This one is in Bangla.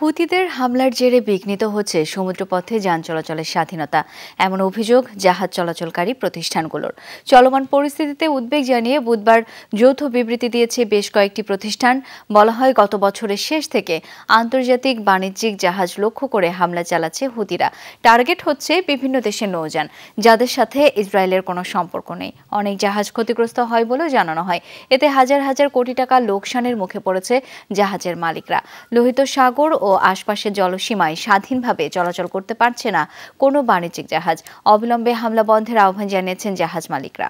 হুতিদের হামলার জেরে বিঘ্নিত হচ্ছে সমুদ্রপথে যান চলাচলের স্বাধীনতা। এমন অভিযোগ জাহাজ চলাচলকারী প্রতিষ্ঠানগুলোর। চলমান পরিস্থিতিতে উদ্বেগ জানিয়ে বুধবার যৌথ বিবৃতি দিয়েছে বেশ কয়েকটি প্রতিষ্ঠান। বলা হয়, গত বছরের শেষ থেকে আন্তর্জাতিক বাণিজ্যিক জাহাজ লক্ষ্য করে হামলা চালাচ্ছে হুতিরা। টার্গেট হচ্ছে বিভিন্ন দেশের নৌযান, যাদের সাথে ইসরায়েলের কোনো সম্পর্ক নেই। অনেক জাহাজ ক্ষতিগ্রস্ত হয় বলেও জানানো হয়। এতে হাজার হাজার কোটি টাকা লোকসানের মুখে পড়েছে জাহাজের মালিকরা। লোহিত সাগর ও আশপাশের জলসীমায় স্বাধীনভাবে চলাচল করতে পারছে না কোনো বাণিজ্যিক জাহাজ। অবিলম্বে হামলা বন্ধের আহ্বান জানিয়েছেন জাহাজ মালিকরা।